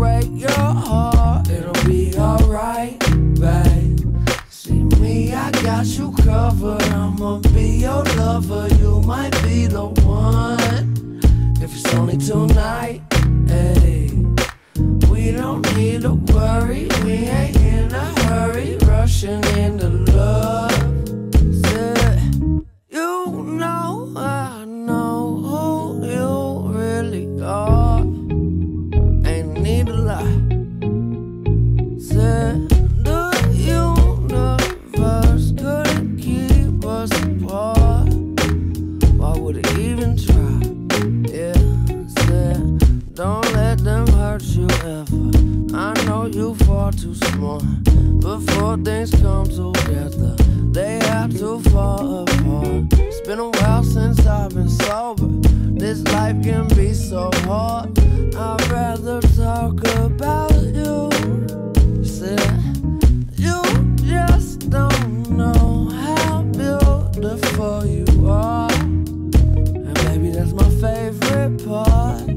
break your heart, it'll be alright, babe. See me, I got you covered. I'ma be your lover. You might be the one if it's only tonight. too small. Before things come together, they have to fall apart. It's been a while since I've been sober. This life can be so hard. I'd rather talk about you. Said, you just don't know how beautiful you are. And maybe that's my favorite part.